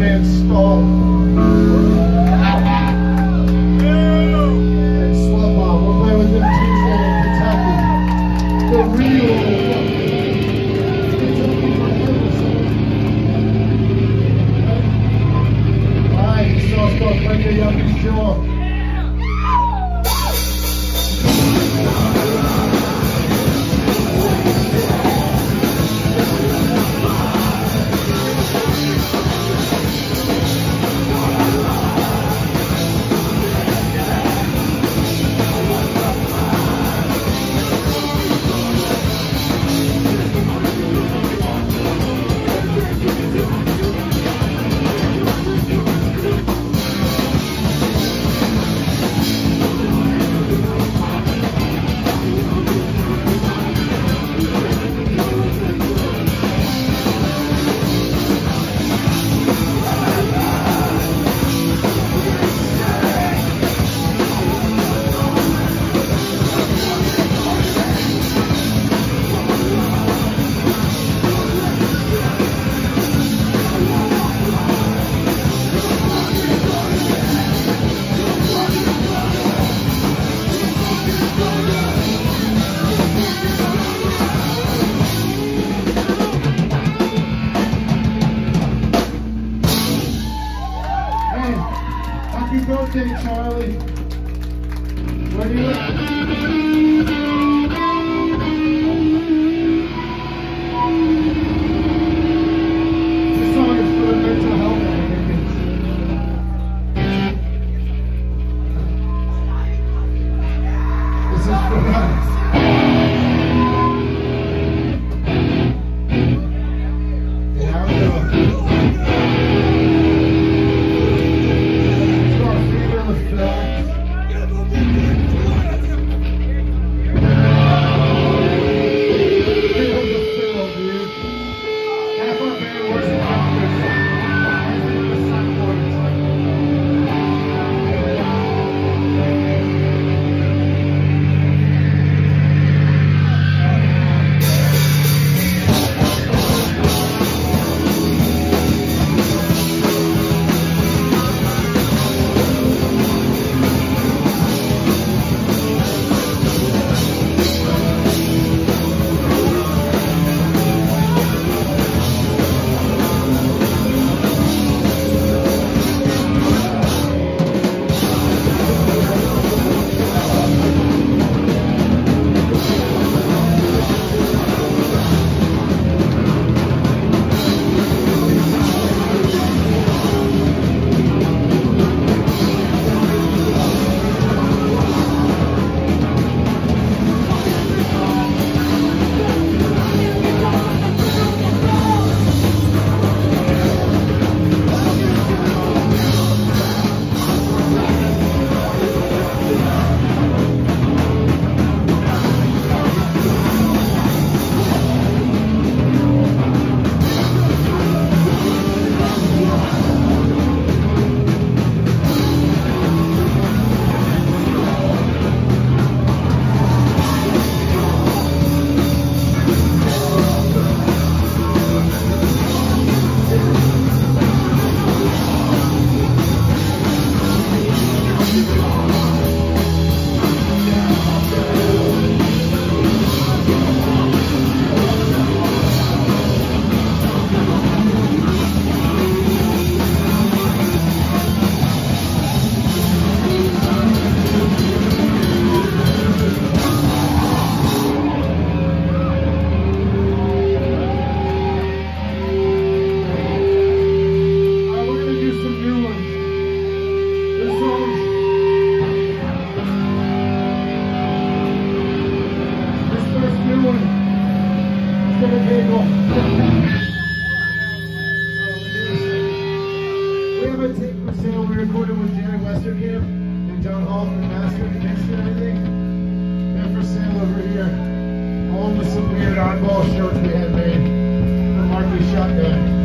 good friends vehicle. We have a tape for sale. We recorded with Janet Westerkamp and John Hall from the Master Mixed and everything. They're for sale over here. Along with some weird oddball shorts we had made for Marky Shotgun.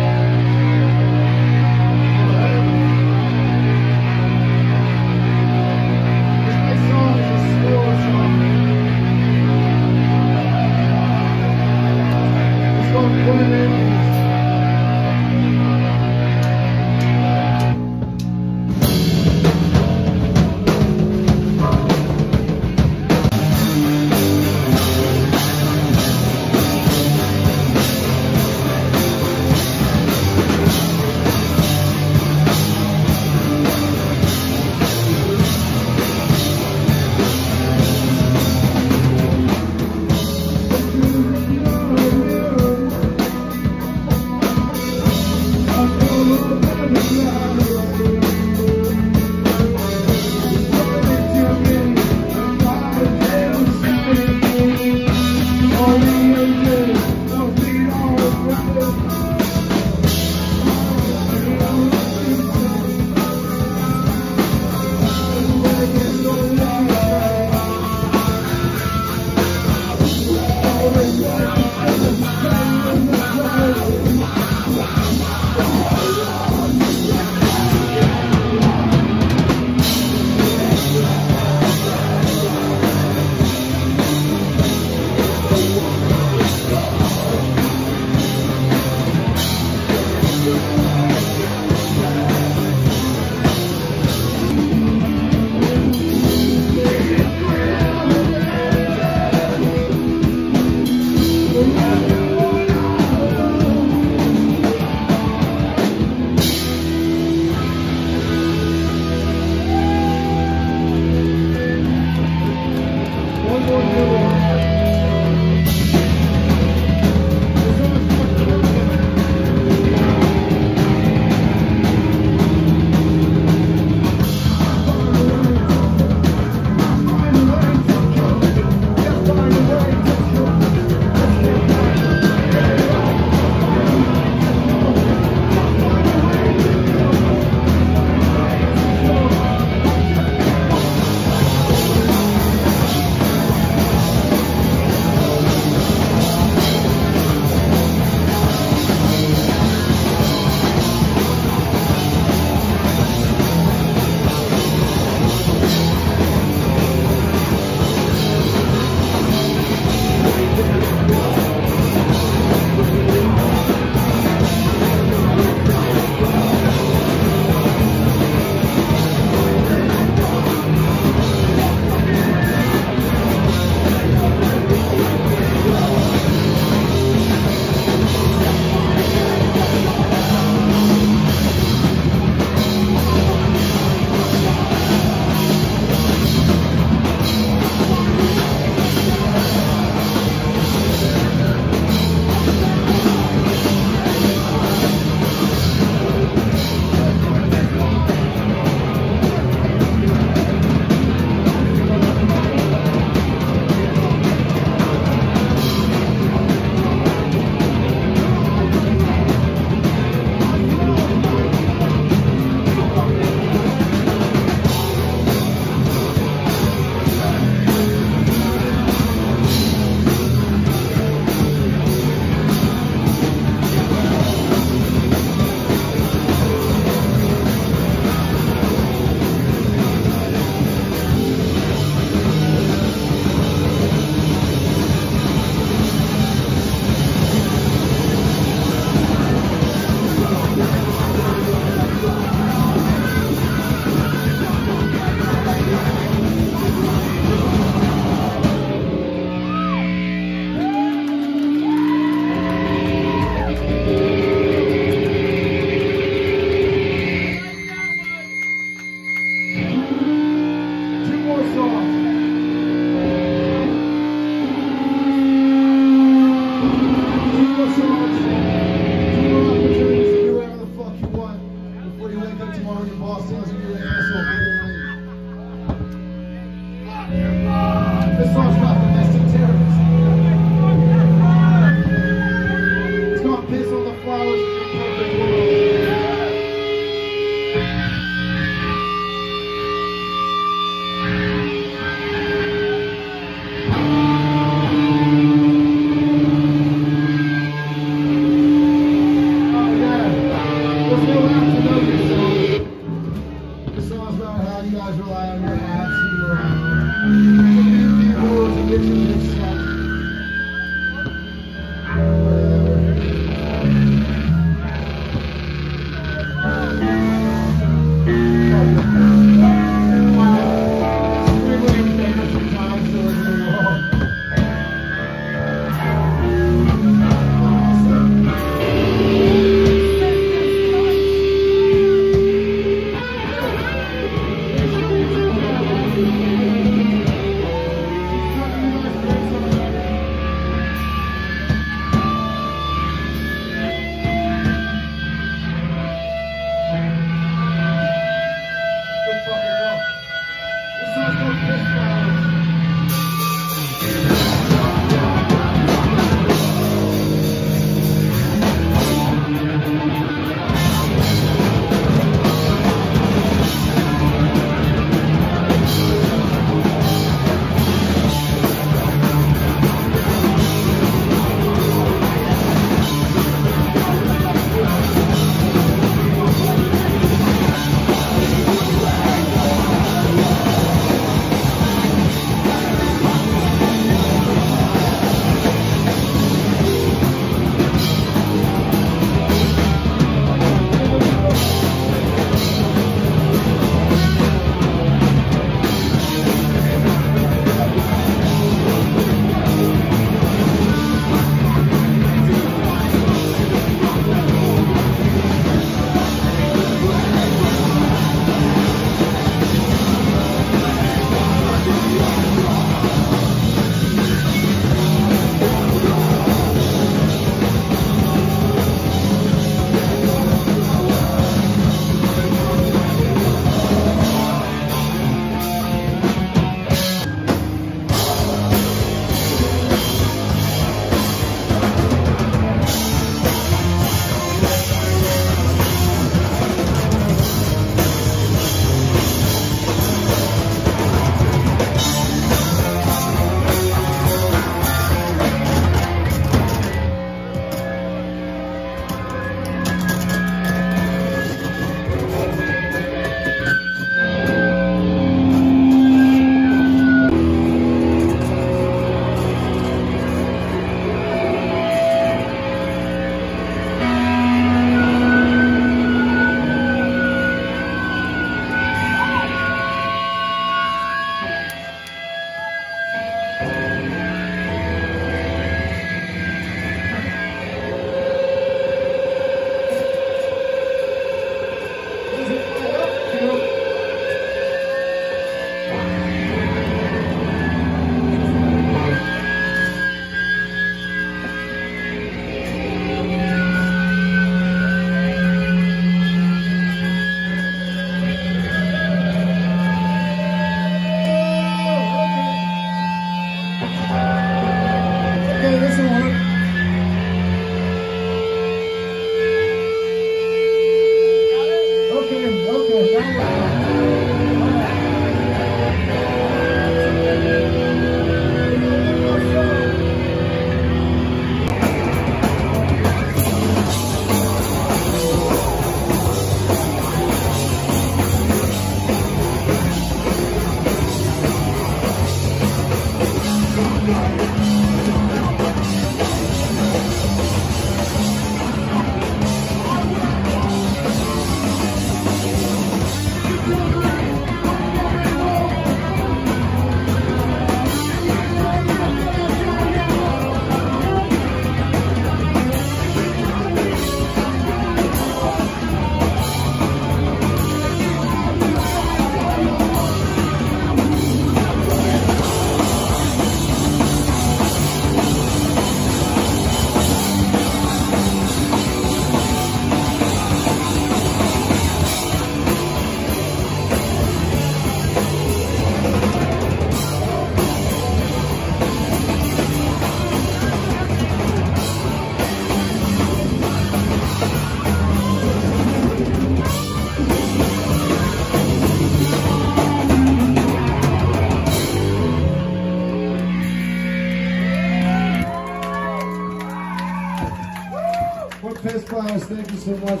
Thank you so much.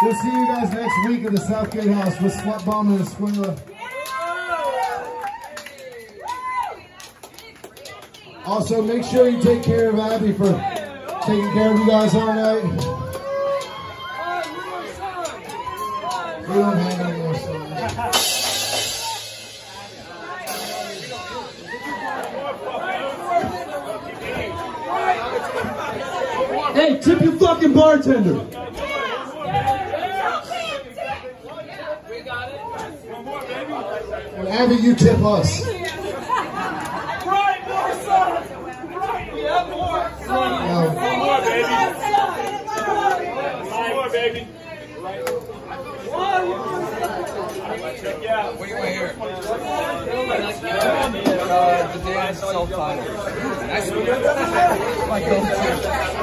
We'll see you guys next week at the Southgate House with Slut Bomb and Esquina. Also, make sure you take care of Abby for taking care of you guys all night. We don't have Hey, tip your fucking bartender. And Abby, you tip us. No. More, baby. Yeah. What do you want to hear? Uh, the dance self-titled. That's my go-to.